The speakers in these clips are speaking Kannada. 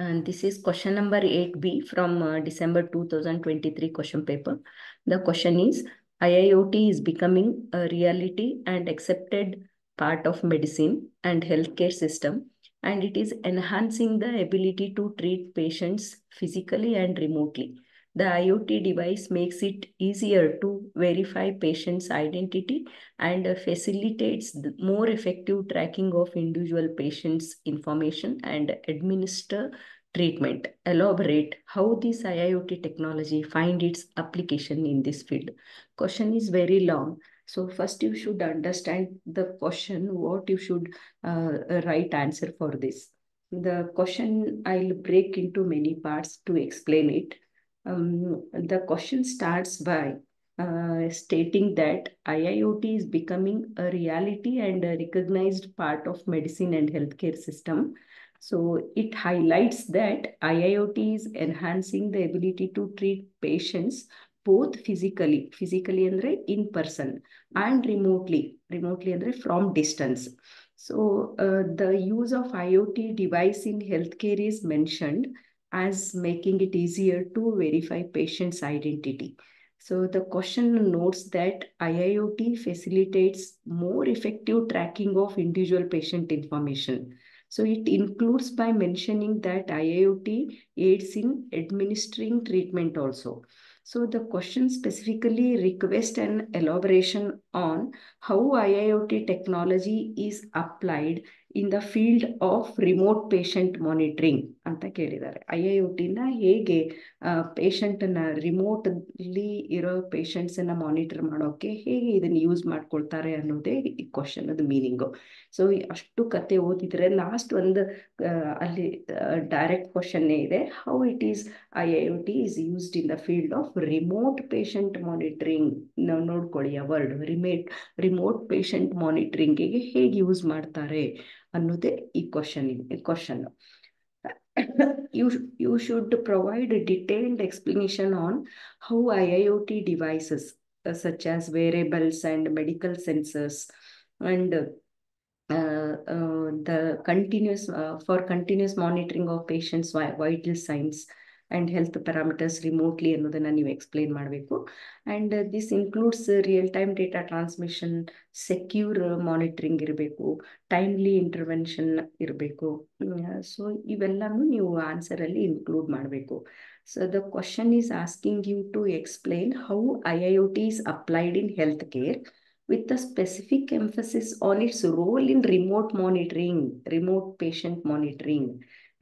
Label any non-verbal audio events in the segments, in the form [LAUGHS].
And this is question number 8B from uh, December 2023 question paper. The question is IIoT is becoming a reality and accepted part of medicine and healthcare system, and it is enhancing the ability to treat patients physically and remotely. The IoT device makes it easier to verify patients' identity and facilitates more effective tracking of individual patients' information and administer treatment. Elaborate how this IIoT technology find its application in this field. Question is very long. So first you should understand the question, what you should uh, write answer for this. The question I'll break into many parts to explain it. Um, the question starts by uh, stating that IIoT is becoming a reality and a recognized part of medicine and healthcare system. So it highlights that IIoT is enhancing the ability to treat patients both physically, physically andre in person and remotely, remotely andre from distance. So uh, the use of IoT device in healthcare is mentioned as making it easier to verify patient's identity. So the question notes that IIoT facilitates more effective tracking of individual patient information. So it includes by mentioning that IIoT aids in administering treatment also. So the question specifically requests an elaboration on how IIoT technology is applied in the field of remote patient monitoring ಅಂತ ಕೇಳಿದ್ದಾರೆ. ಐ ಐ ಟಿನ ಹೇಗೆ ಪೇಷಂಟನ್ನ ರಿಮೋಟ್ಲಿ ಇರೋ ಪೇಷಂಟ್ಸನ್ನ ಮಾನಿಟರ್ ಮಾಡೋಕೆ ಹೇಗೆ ಇದನ್ನ ಯೂಸ್ ಮಾಡ್ಕೊಳ್ತಾರೆ ಅನ್ನೋದೇ ಈ ಕ್ವಶನ್ ಅದು ಮೀನಿಂಗು. ಸೊ, ಅಷ್ಟು ಕತೆ ಓದಿದ್ರೆ ಲಾಸ್ಟ್ ಒಂದು ಅಲ್ಲಿ ಡೈರೆಕ್ಟ್ ಕ್ವಶನ್ನೇ ಇದೆ how it is I I O T is used in the field of remote patient monitoring ನಾವು ನೋಡ್ಕೊಳ್ಳಿ ಆ ವರ್ಡ್ ರಿಮೇಟ್ ರಿಮೋಟ್ ಪೇಷಂಟ್ ಮಾನಿಟ್ರಿಂಗಿಗೆ ಹೇಗೆ ಯೂಸ್ ಮಾಡ್ತಾರೆ ಅನ್ನೋದೇ ಈ question question. [LAUGHS] you, you should provide a detailed explanation on how IIoT devices uh, such as wearables and medical sensors and uh, uh, the continuous for continuous monitoring of patients vital signs and health parameters remotely ಅನ್ನೋದನ್ನ ನೀವು ಎಕ್ಸ್ಪ್ಲೇನ್ ಮಾಡಬೇಕು. And this includes real time data transmission secure monitoring ಇರಬೇಕು ಟೈಮ್ಲಿ ಇಂಟರ್ವೆನ್ಷನ್ ಇರಬೇಕು. ಸೊ ಇವೆಲ್ಲನೂ ನೀವು ಆನ್ಸರಲ್ಲಿ ಇನ್ಕ್ಲೂಡ್ ಮಾಡಬೇಕು. So the question is asking you to explain how I I O T is applied in health care with a specific emphasis on its role in remote monitoring, remote patient monitoring.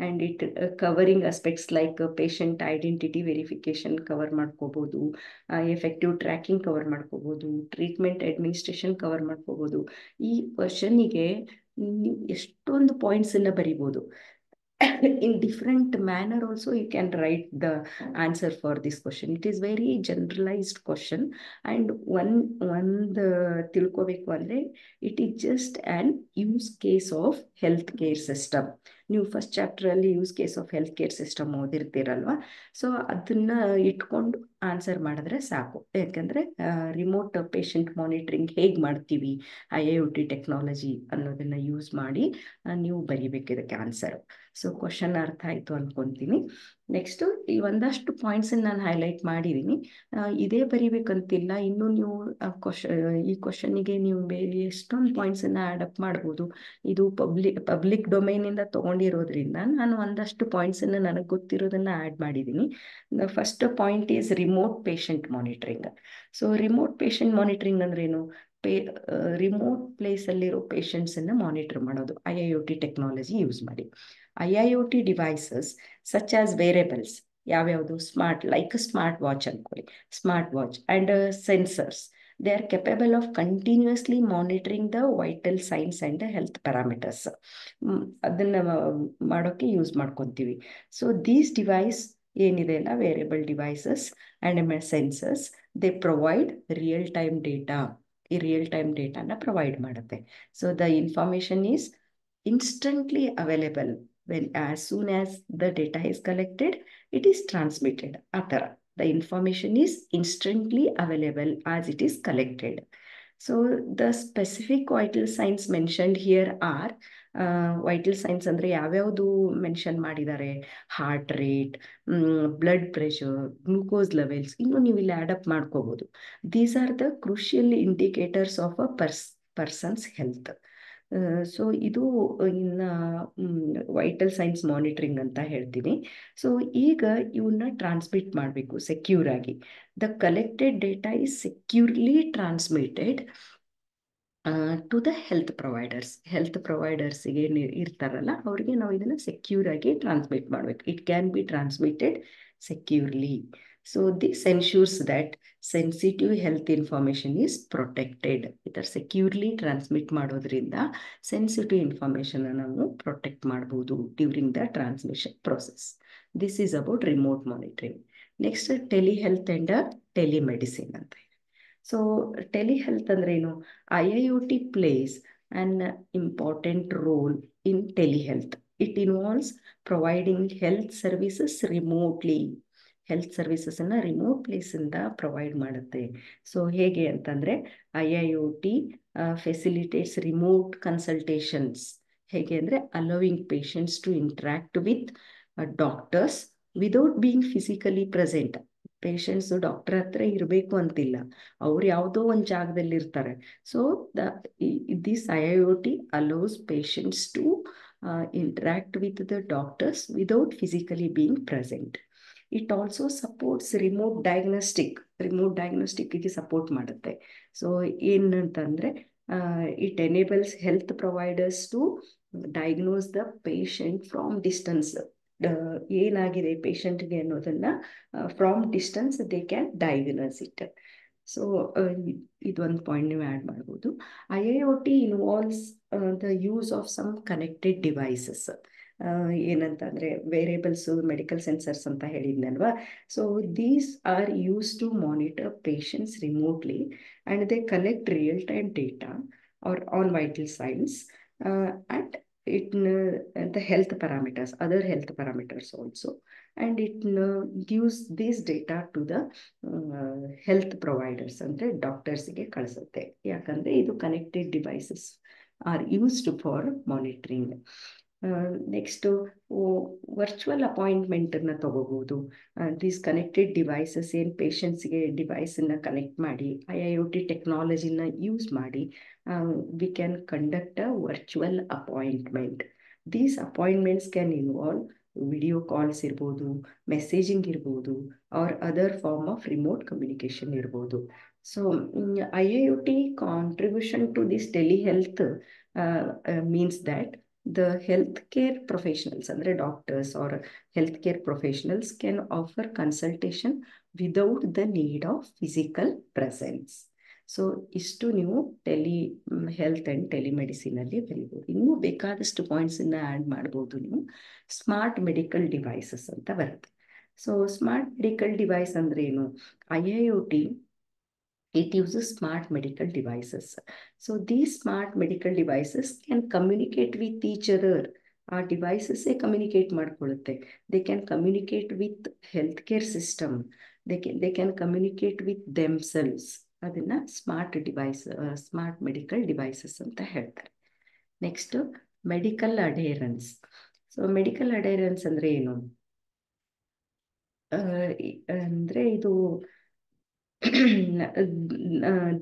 And it covering aspects like patient identity verification cover ಮಾಡ್ಕೋಬೋದು ಎಫೆಕ್ಟಿವ್ ಟ್ರ್ಯಾಕಿಂಗ್ ಕವರ್ ಮಾಡ್ಕೋಬಹುದು ಟ್ರೀಟ್ಮೆಂಟ್ ಅಡ್ಮಿನಿಸ್ಟ್ರೇಷನ್ ಕವರ್ ಮಾಡ್ಕೋಬಹುದು ಈ ಕ್ವಶನಿಗೆ ನೀವು ಎಷ್ಟೊಂದು ಪಾಯಿಂಟ್ಸ್ ಅನ್ನ ಬರಿಬೋದು. In different manner also you can write the answer for this question it is very generalized question and one one the ತಿಳ್ಕೋಬೇಕು ಅಂದ್ರೆ it is just an use case of healthcare system new first chapter ಅಲ್ಲಿ use case of health care system ಓದಿರ್ತೀರಲ್ವಾ so ಅದನ್ನ ಇಟ್ಕೊಂಡು ಆನ್ಸರ್ ಮಾಡಿದ್ರೆ ಸಾಕು ಯಾಕಂದ್ರೆ ರಿಮೋಟ್ ಪೇಷಂಟ್ ಮಾನಿಟ್ರಿಂಗ್ ಹೇಗೆ ಮಾಡ್ತೀವಿ I I O T technology ಅನ್ನೋದನ್ನ ಯೂಸ್ ಮಾಡಿ ನೀವು ಬರಿಬೇಕು ಇದಕ್ಕೆ ಆನ್ಸರ್ ಸೊ ಕ್ವಶನ್ ಅರ್ಥ ಆಯ್ತು ಅನ್ಕೊಂತೀನಿ. ನೆಕ್ಸ್ಟ್ ಈ ಒಂದಷ್ಟು ಪಾಯಿಂಟ್ಸ್ ನಾನು ಹೈಲೈಟ್ ಮಾಡಿದ್ದೀನಿ ಇದೇ ಬರಿಬೇಕಂತಿಲ್ಲ. ಇನ್ನು ನೀವು ಕ್ವಶನ್ ಈ ಕ್ವಶನಿಗೆ ನೀವು ಬೇರೆ ಎಷ್ಟೊಂದು ಪಾಯಿಂಟ್ಸ್ ಅನ್ನ ಆಡ್ ಅಪ್ ಮಾಡ್ಬೋದು. ಇದು ಪಬ್ಲಿಕ್ ಪಬ್ಲಿಕ್ ಡೊಮೈನ್ ಇಂದ ತಗೊಂಡಿರೋದ್ರಿಂದ ನಾನು ಒಂದಷ್ಟು ಪಾಯಿಂಟ್ಸ್ ಅನ್ನ ನನಗೆ ಗೊತ್ತಿರೋದನ್ನ ಆಡ್ ಮಾಡಿದ್ದೀನಿ first point is remote patient monitoring so remote patient monitoring ಅಂದ್ರೆ ಏನು ಪೇ ರಿಮೋಟ್ ಪ್ಲೇಸ್ ಅಲ್ಲಿರೋ ಪೇಷಂಟ್ಸ್ ಅನ್ನ ಮಾನಿಟರ್ ಮಾಡೋದು. I I T technology use ಮಾಡಿ. T devices such as wearables ಯಾವ್ಯಾವುದು? ಸ್ಮಾರ್ಟ್ ಲೈಕ್ ಸ್ಮಾರ್ಟ್ ವಾಚ್ ಅನ್ಕೊಳ್ಳಿ. Smart watch and sensors they are capable of continuously monitoring the vital signs and health parameters ಅದನ್ನು ಮಾಡೋಕ್ಕೆ ಯೂಸ್ ಮಾಡ್ಕೊತೀವಿ. ಸೊ ದೀಸ್ ಡಿವೈಸ್ ಏನಿದೆ ಅಲ್ಲ variable devices and sensors they provide real time data ಈ ರಿಯಲ್ ಟೈಮ್ ಡೇಟಾನ ಪ್ರೊವೈಡ್ ಮಾಡುತ್ತೆ. So the information is instantly available as soon as the data is collected it is transmitted ಆ ಥರ the information is instantly available as it is collected. So, the specific vital signs mentioned here are vital signs ಅಂದರೆ ಯಾವ್ಯಾವುದು ಮೆನ್ಷನ್ ಮಾಡಿದ್ದಾರೆ? Heart rate blood pressure glucose levels ಇನ್ನು ನೀವು ಇಲ್ಲಿ ಅಪ್ ಮಾಡ್ಕೋಬೋದು. These are the crucial indicators of a pers person's health so ಇದು ಇನ್ನ ವೈಟಲ್ ಸೈನ್ಸ್ ಮಾನಿಟರಿಂಗ್ ಅಂತ ಹೇಳ್ತೀನಿ. ಸೊ ಈಗ ಇವನ್ನ ಟ್ರಾನ್ಸ್ಮಿಟ್ ಮಾಡಬೇಕು ಸೆಕ್ಯೂರ್ ಆಗಿ. The collected data is securely transmitted to the health providers health ಪ್ರೊವೈಡರ್ಸಿಗೆ ಇರ್ತಾರಲ್ಲ, ಅವರಿಗೆ ನಾವು ಇದನ್ನು ಸೆಕ್ಯೂರ್ ಆಗಿ ಟ್ರಾನ್ಸ್ಮಿಟ್ ಮಾಡಬೇಕು. It can be transmitted securely this ensures that sensitive health information is protected ಈ ಥರ ಸೆಕ್ಯೂರ್ಲಿ ಟ್ರಾನ್ಸ್ಮಿಟ್ ಮಾಡೋದ್ರಿಂದ ಸೆನ್ಸಿಟಿವ್ ಇನ್ಫಾರ್ಮೇಷನ್ ನಾವು ಪ್ರೊಟೆಕ್ಟ್ ಮಾಡ್ಬೋದು during the transmission process this is about remote monitoring next tele health and telemedicine ಅಂತ ಸೊ ಟೆಲಿಹೆಲ್ತ್ ಅಂದ್ರೆ ಏನು? I I O T plays an important role in tele health it involves providing health services remotely health ಸರ್ವಿಸಸನ್ನು remote ಪ್ಲೇಸಿಂದ ಪ್ರೊವೈಡ್ ಮಾಡುತ್ತೆ. ಸೊ ಹೇಗೆ ಅಂತಂದರೆ I I O T facilitates remote consultations ಹೇಗೆ ಅಂದರೆ allowing patients to interact with doctors without being physically present patients doctor ಹತ್ರ ಇರಬೇಕು ಅಂತಿಲ್ಲ. ಅವ್ರು ಯಾವುದೋ ಒಂದು ಜಾಗದಲ್ಲಿ ಇರ್ತಾರೆ. So this I I O T allows patients to interact with the doctors without physically being present it also supports remote diagnostic remote ಡಯಾಗ್ನೋಸ್ಟಿಕ್ಗೆ support ಮಾಡುತ್ತೆ. ಸೊ ಏನಂತಂದರೆ it enables health providers to diagnose the patient from distance ಏನಾಗಿದೆ ಪೇಷಂಟ್ಗೆ ಅನ್ನೋದನ್ನ from distance they can diagnose it so ಇದೊಂದು ಪಾಯಿಂಟ್ ನೀವು ಆ್ಯಡ್ ಮಾಡ್ಬೋದು. I I O T involves the use of some connected devices ಏನಂತಂದರೆ ವೇರಿಯಬಲ್ಸ್ ಮೆಡಿಕಲ್ ಸೆನ್ಸರ್ಸ್ ಅಂತ ಹೇಳಿದ್ನಲ್ವಾ? So these are use to monitor patients remotely and they collect real time data are on vital signs at it the health parameters other health parameters also and it gives these data to the health providers ಅಂದರೆ ಡಾಕ್ಟರ್ಸ್ಗೆ ಕಳಿಸುತ್ತೆ. ಯಾಕಂದ್ರೆ ಇದು connected devices are used for monitoring next virtual ಅಪಾಯಿಂಟ್ಮೆಂಟನ್ನು ತಗೋಬೋದು. ದೀಸ್ ಕನೆಕ್ಟೆಡ್ ಡಿವೈಸಸ್ ಏನು ಪೇಷಂಟ್ಸ್ಗೆ ಡಿವೈಸನ್ನು ಕನೆಕ್ಟ್ ಮಾಡಿ ಐ ಐ ಒ ಟಿ ಟೆಕ್ನಾಲಜಿನ ಯೂಸ್ ಮಾಡಿ we can conduct a virtual appointment these appointments can involve video calls ಇರ್ಬೋದು ಮೆಸೇಜಿಂಗ್ ಇರ್ಬೋದು or other form of remote communication ಇರ್ಬೋದು. So I I O T contribution to this tele health means that the healthcare professionals andre doctors or healthcare professionals can offer consultation without the need of physical presence so ಇಷ್ಟು ನೀವು ಟೆಲಿ ಹೆಲ್ತ್ ಆ್ಯಂಡ್ ಟೆಲಿಮೆಡಿಸಿನಲ್ಲಿ ಬರೀಬೋದು ಇನ್ನೂ ಬೇಕಾದಷ್ಟು ಪಾಯಿಂಟ್ಸನ್ನ ಆ್ಯಡ್ ಮಾಡ್ಬೋದು ನೀವು ಸ್ಮಾರ್ಟ್ ಮೆಡಿಕಲ್ ಡಿವೈಸಸ್ ಅಂತ ಬರುತ್ತೆ ಸೊ ಸ್ಮಾರ್ಟ್ ಮೆಡಿಕಲ್ ಡಿವೈಸ್ ಅಂದ್ರೆ ಏನು I I O T it uses smart medical devices. So these smart medical devices can communicate with each other. ಆ ಡಿವೈಸಸ್ಸೇ communicate ಮಾಡ್ಕೊಳ್ಳುತ್ತೆ. They can communicate with health care system they can they can communicate with themselves ಅದನ್ನ smart device smart medical devices ಅಂತ ಹೇಳ್ತಾರೆ. Next medical adherence so medical adherence ಅಂದ್ರೆ ಏನು? ಅಂದ್ರೆ ಇದು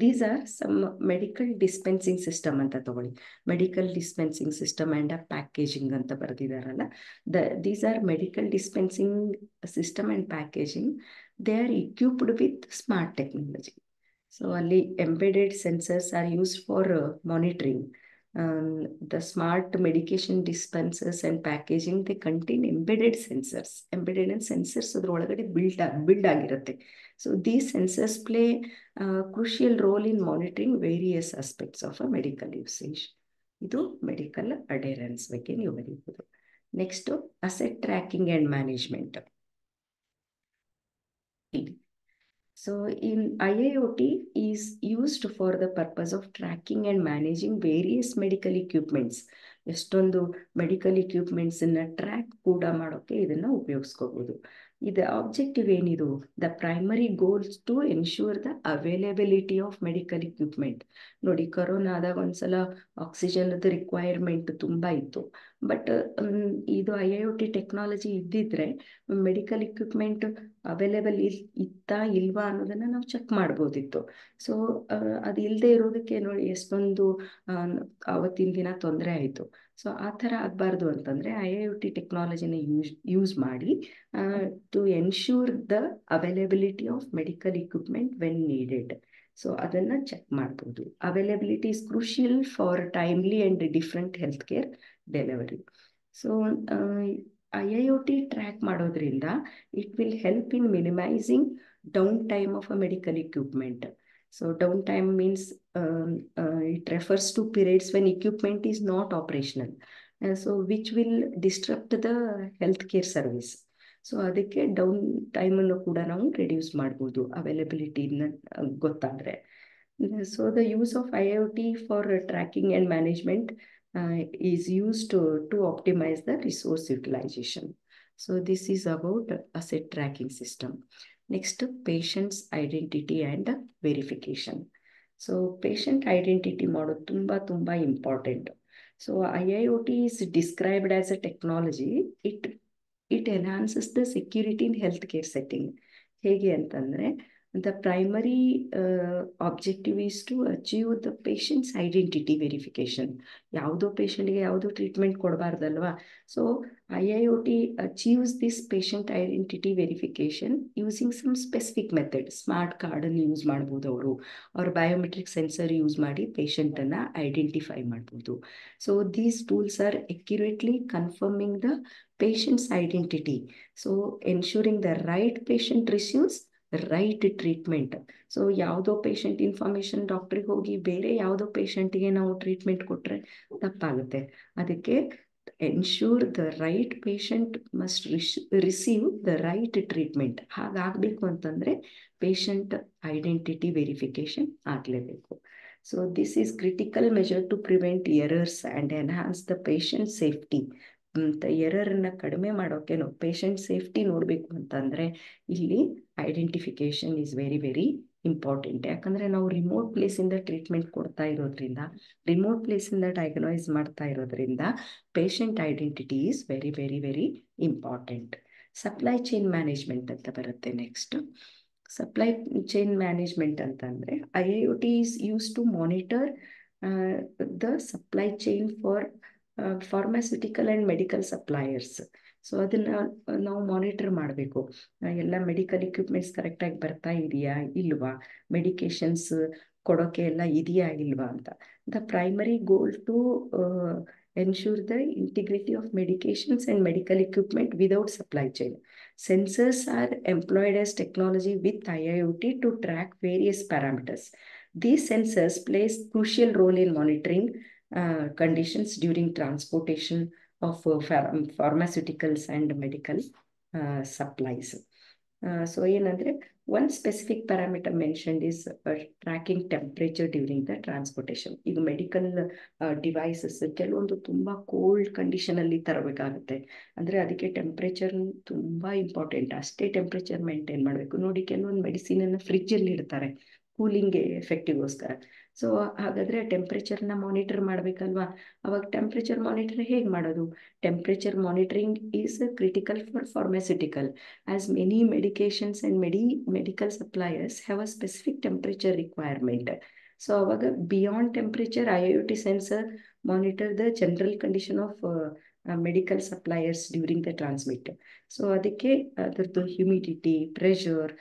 these are some medical dispensing system ಅಂತ ತಗೊಳ್ಳಿ. Medical dispensing system and a packaging ಅಂತ ಬರೆದಿದ್ದಾರಲ್ಲ the these are medical dispensing system and packaging they are equipped with smart technology so ಅಲ್ಲಿ embedded sensors are used for monitoring the smart medication dispensers and packaging, they contain embedded sensors. Embedded and sensors ಅದರೊಳಗಡೆ ಬಿಲ್ಡ್ ಬಿಲ್ಡ್ ಆಗಿರುತ್ತೆ. So these sensors play crucial role in monitoring various aspects of a medical usage ಇದು ಮೆಡಿಕಲ್ ಅಡೇರೆನ್ಸ್ ಬಗ್ಗೆ ನೀವು ಬರೀಬಹುದು. Next asset tracking and management So in IIoT is used for the purpose of tracking and managing various medical equipments. ಎಷ್ಟೊಂದು ಮೆಡಿಕಲ್ ಇಕ್ವಿಪ್ಮೆಂಟ್ಸನ್ನು ಟ್ರ್ಯಾಕ್ ಕೂಡ ಮಾಡೋಕ್ಕೆ ಇದನ್ನು ಉಪಯೋಗಿಸ್ಕೋಬೋದು ಇದು ಆಬ್ಜೆಕ್ಟಿವ್ ಏನಿದು? The primary goals to ensure the availability of medical equipment ನೋಡಿ ಕೊರೋನಾ ಆದಾಗ ಒಂದ್ಸಲ ಆಕ್ಸಿಜನ್ದ ರಿಕ್ವೈರ್ಮೆಂಟ್ ತುಂಬಾ ಇತ್ತು. ಬಟ್ ಇದು I I O T technology ಇದ್ದಿದ್ರೆ ಮೆಡಿಕಲ್ ಇಕ್ವಿಪ್ಮೆಂಟ್ ಅವೈಲೇಬಲ್ ಇಲ್, ಇತ್ತಾ ಇಲ್ವಾ ಅನ್ನೋದನ್ನ ನಾವು ಚೆಕ್ ಮಾಡ್ಬೋದಿತ್ತು. ಸೊ ಅದು ಇಲ್ಲದೆ ಇರೋದಕ್ಕೆ ನೋಡಿ, ಎಷ್ಟೊಂದು ಅವತ್ತಿನ ದಿನ ತೊಂದರೆ ಆಯಿತು. ಸೊ ಆ ಥರ ಆಗಬಾರ್ದು ಅಂತಂದರೆ ಐ ಐ ಟಿ ಟೆಕ್ನಾಲಜಿನ ಯೂಸ್ ಯೂಸ್ ಮಾಡಿ to ensure the availability of medical equipment when needed so ಅದನ್ನು ಚೆಕ್ ಮಾಡ್ಬೋದು. Availability is crucial for timely and different health care delivery so I I O T track ಮಾಡೋದ್ರಿಂದ it will help in minimising down time of a medical equipment so down time means um, uh, it refers to periods when equipment is not operational. Uh, so which will disrupt the healthcare service. So ಅದಕ್ಕೆ ಡೌನ್ ಟೈಮನ್ನು ಕೂಡ ನಾವು ರೆಡ್ಯೂಸ್ ಮಾಡ್ಬೋದು ಅವೈಲಬಿಲಿಟಿನ ಗೊತ್ತಾದರೆ so the use of I I O T for tracking and management is use to to optimise the resource utilisation so this is about asset tracking system next patients identity and verification so patient identity ಮಾಡೋದು ತುಂಬ ತುಂಬ important so I I O T is described as a technology it it enhances the security in health care setting ಹೇಗೆ ಅಂತಂದರೆ the primary objective is to achieve the patients identity verification ಯಾವುದೋ ಪೇಷಂಟ್ಗೆ ಯಾವುದೋ treatment ಕೊಡಬಾರ್ದಲ್ವಾ? So I I O T achieves this patient identity verification using some specific method smart ಕಾರ್ಡನ್ನು ಯೂಸ್ ಮಾಡ್ಬೋದು ಅವರು. ಅವ್ರ ಬಯೋಮೆಟ್ರಿಕ್ ಸೆನ್ಸರ್ ಯೂಸ್ ಮಾಡಿ ಪೇಷಂಟನ್ನು ಐಡೆಂಟಿಫೈ ಮಾಡ್ಬೋದು. So these tools are accurately confirming the patient's identity so ensuring the right patient receives right treatment so ಯಾವುದೋ ಪೇಷಂಟ್ ಇನ್ಫಾರ್ಮೇಶನ್ ಡಾಕ್ಟ್ರಿಗೆ ಹೋಗಿ ಬೇರೆ ಯಾವುದೋ ಪೇಷಂಟಿಗೆ ನಾವು ಟ್ರೀಟ್ಮೆಂಟ್ ಕೊಟ್ಟರೆ ತಪ್ಪಾಗುತ್ತೆ. ಅದಕ್ಕೆ ensure the right patient must receive the right treatment ಹಾಗಾಗಬೇಕು ಅಂತಂದರೆ ಪೇಷಂಟ್ ಐಡೆಂಟಿಟಿ ವೆರಿಫಿಕೇಶನ್ ಆಗಲೇಬೇಕು. So this is critical measure to prevent errors and enhance the patient safety ಎರರನ್ನು ಕಡಿಮೆ ಮಾಡೋಕೆ ನಾವು ಪೇಷಂಟ್ ಸೇಫ್ಟಿ ನೋಡಬೇಕು ಅಂತಂದರೆ ಇಲ್ಲಿ identification is very very important ಯಾಕಂದರೆ ನಾವು ರಿಮೋಟ್ ಪ್ಲೇಸಿಂದ ಟ್ರೀಟ್ಮೆಂಟ್ ಕೊಡ್ತಾ ಇರೋದ್ರಿಂದ ರಿಮೋಟ್ ಪ್ಲೇಸಿಂದ ಡಯಾಗ್ನೈಸ್ ಮಾಡ್ತಾ ಇರೋದ್ರಿಂದ patient identity is very very very important supply chain management ಅಂತ ಬರುತ್ತೆ ನೆಕ್ಸ್ಟ್ ಸಪ್ಲೈ ಚೈನ್ ಮ್ಯಾನೇಜ್ಮೆಂಟ್ ಅಂತಂದರೆ I I O T is use to monitor the supply chain for pharmaceutical and medical suppliers so ಅದನ್ನ ನಾವು ಮಾನಿಟರ್ ಮಾಡಬೇಕು. ಎಲ್ಲ ಮೆಡಿಕಲ್ ಇಕ್ವಿಪ್ಮೆಂಟ್ಸ್ ಕರೆಕ್ಟಾಗಿ ಬರ್ತಾ ಇದೆಯಾ, ಇಲ್ವಾ? ಮೆಡಿಕೇಶನ್ಸ್ ಕೊಡೋಕೆ ಎಲ್ಲ ಇದೆಯಾ, ಇಲ್ವಾ ಅಂತ. The primary goal to ensure the integrity of medications and medical equipment without supply chain sensors are employed as technology with I I U T to track various parameters these sensors place crucial role in monitoring uh, conditions during transportation of uh, ph pharmaceuticals and medical uh, supplies. so, ಏನಂದ್ರೆ one specific parameter mentioned is tracking temperature during the transportation. ಈಗ ಮೆಡಿಕಲ್ ಡಿವೈಸಸ್ ಕೆಲವೊಂದು ತುಂಬ ಕೋಲ್ಡ್ ಕಂಡೀಷನಲ್ಲಿ ತರಬೇಕಾಗುತ್ತೆ ಅಂದರೆ ಅದಕ್ಕೆ ಟೆಂಪ್ರೇಚರ್ ತುಂಬ ಇಂಪಾರ್ಟೆಂಟ್ ಅಷ್ಟೇ ಟೆಂಪ್ರೇಚರ್ ಮೇಂಟೈನ್ ಮಾಡಬೇಕು ನೋಡಿ ಕೆಲವೊಂದು ಮೆಡಿಸಿನನ್ನು ಫ್ರಿಜ್ಜಲ್ಲಿ ಇಡ್ತಾರೆ ಕೂಲಿಂಗ್ಗೆ ಎಫೆಕ್ಟಿಗೋಸ್ಕರ ಸೊ ಹಾಗಾದ್ರೆ ಟೆಂಪ್ರೇಚರ್ನ ಮಾನಿಟರ್ ಮಾಡಬೇಕಲ್ವಾ? ಅವಾಗ ಟೆಂಪ್ರೇಚರ್ ಮಾನಿಟರ್ ಹೇಗೆ ಮಾಡೋದು? Temperature monitoring is critical for pharmaceutical as many medications and medi medical suppliers have a specific temperature requirement so ಅವಾಗ beyond temperature I I T sensor monitor the general condition of medical suppliers during the transmit so ಅದಕ್ಕೆ, ಅದರದ್ದು ಹ್ಯುಮಿಡಿಟಿ ಪ್ರೆಷರ್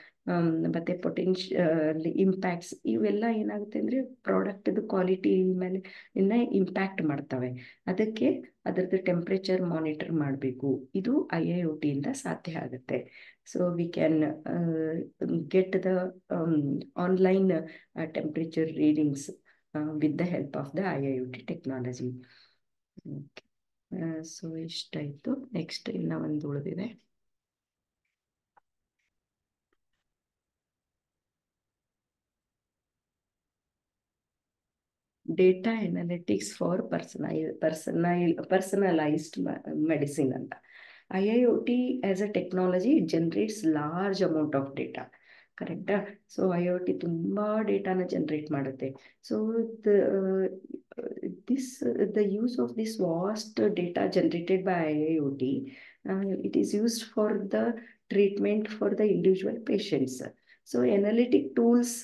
ಮತ್ತು ಪೊಟೆನ್ಶಿಯಲ್ ಇಂಪ್ಯಾಕ್ಟ್ಸ್ ಇವೆಲ್ಲ ಏನಾಗುತ್ತೆ ಅಂದ್ರೆ ಪ್ರಾಡಕ್ಟ್ದು ಕ್ವಾಲಿಟಿ ಮೇಲೆ ಇನ್ನ ಇಂಪ್ಯಾಕ್ಟ್ ಮಾಡ್ತವೆ. ಅದಕ್ಕೆ ಅದರದ್ದು ಟೆಂಪ್ರೇಚರ್ ಮಾನಿಟರ್ ಮಾಡಬೇಕು. ಇದು ಐ ಐ ಒ ಟಿಯಿಂದ ಸಾಧ್ಯ ಆಗುತ್ತೆ so we can get the online temperature readings with the help of the I I O T technology so ಇಷ್ಟಾಯಿತು next ಇನ್ನ ಒಂದು ಉಳಿದಿದೆ. Data analytics for personi personi personalized medicine ಅಂತ IIoT as a technology, it generates large amount of data ಕರೆಕ್ಟಾ ಸೊ ಐ ಒ ಟಿ ತುಂಬ ಡೇಟಾನ ಜನ್ರೇಟ್ ಮಾಡುತ್ತೆ. So the this the use of this vast data generated by I I O T it is used for the treatment for the individual patients so analytic tools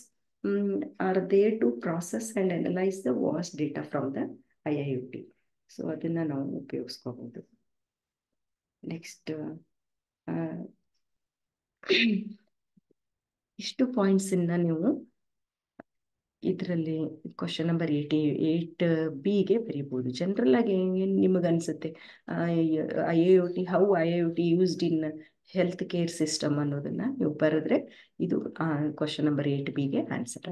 to process and analyse the vast data from the I I O T so ಅದನ್ನು ನಾವು ಉಪಯೋಗಿಸ್ಕೋಬೋದು. ನೆಕ್ಸ್ಟ್ ಇಷ್ಟು ಪಾಯಿಂಟ್ಸನ್ನ ನೀವು ಇದರಲ್ಲಿ ಕ್ವಶನ್ ನಂಬರ್ ಏಯ್ಟಿ ಏಯ್ಟ್ ಬಿಗೆ ಬರೀಬೋದು. ಜನರಲ್ ಆಗಿ ನಿಮಗೆ ಅನಿಸುತ್ತೆ I I O T how I I O T used in health care system ಅನ್ನೋದನ್ನ ನೀವು ಬರೆದ್ರೆ ಇದು ಕ್ವಶನ್ ನಂಬರ್ ಏಟ್ ಬಿಗೆ ಆನ್ಸರ್